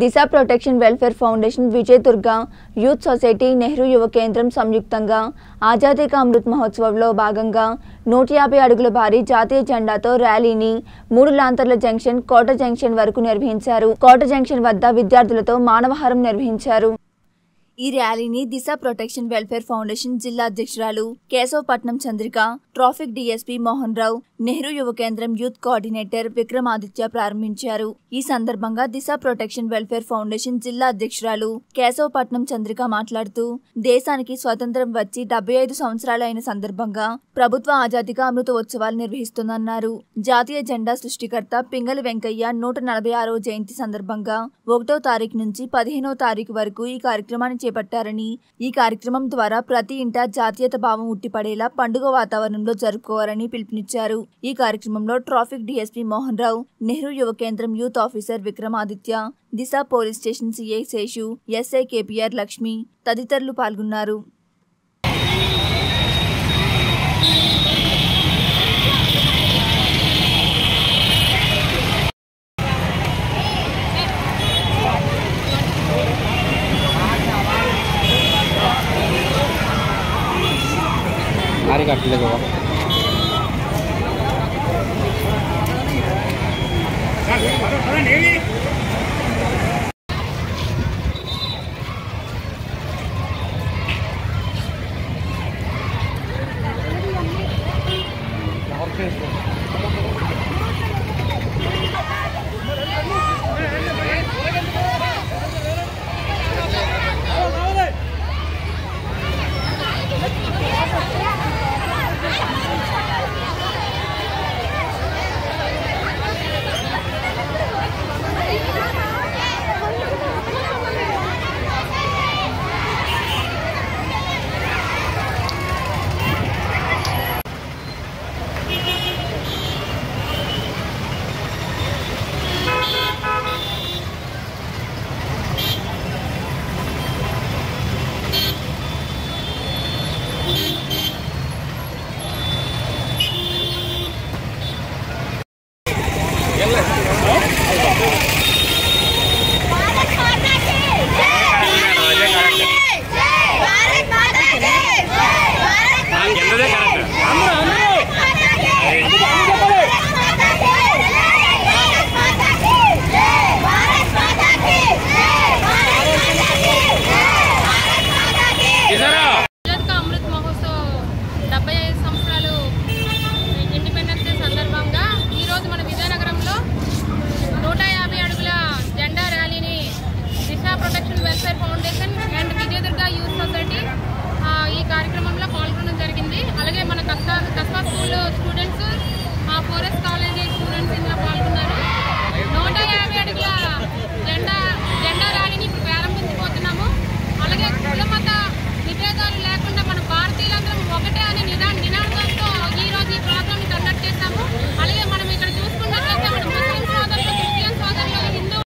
Disha protection welfare foundation Vijay Durga youth society Nehru Yuva Kendra సంయుక్తంగా ఆజాదీ కా అమృత్ మహోత్సవంలో భాగంగా నూట యాభై అడుగుల భారీ జాతీయ జెండాతో ర్యాలీని మూడు లాంతర్ల జంక్షన్ కోట జంక్షన్ వరకు నిర్వహించారు. కోట జంక్షన్ వద్ద విద్యార్థులతో మానవహారం నిర్వహించారు. ఈ ర్యాలీని దిశ ప్రొటెక్షన్ వెల్ఫేర్ ఫౌండేషన్ జిల్లా అధ్యక్షురాలు Keshavapatnam Chandrika traffic DSP Mohan Rao Nehru Yuva Kendra youth coordinator Vikramaditya ప్రారంభించారు. ఈ సందర్భంగా దిశ ప్రొటెక్షన్ వెల్ఫేర్ ఫౌండేషన్ జిల్లా అధ్యక్షురాలు కేశవపట్నం చంద్రిక మాట్లాడుతూ దేశానికి స్వతంత్రం వచ్చి డెబ్బై ఐదు సంవత్సరాలు అయిన సందర్భంగా ప్రభుత్వ ఆజాదిగా అమృత ఉత్సవాలు నిర్వహిస్తుందన్నారు. జాతీయ జెండా సృష్టికర్త పింగళి వెంకయ్య నూట నలభై ఆరో జయంతి సందర్భంగా ఒకటో తారీఖు నుంచి పదిహేనో తారీఖు వరకు ఈ కార్యక్రమాన్ని చేపట్టారని ఈ కార్యక్రమం ద్వారా ప్రతి ఇంటా జాతీయత భావం ఉట్టిపడేలా పండుగ వాతావరణంలో జరుపుకోవాలని పిలుపునిచ్చారు. ఈ కార్యక్రమంలో traffic DSP Mohan Rao Nehru Yuva Kendra youth officer Vikramaditya Disha police station CI Seshu SI KPR Lakshmi తదితరులు పాల్గొన్నారు. आरे काटले बाबा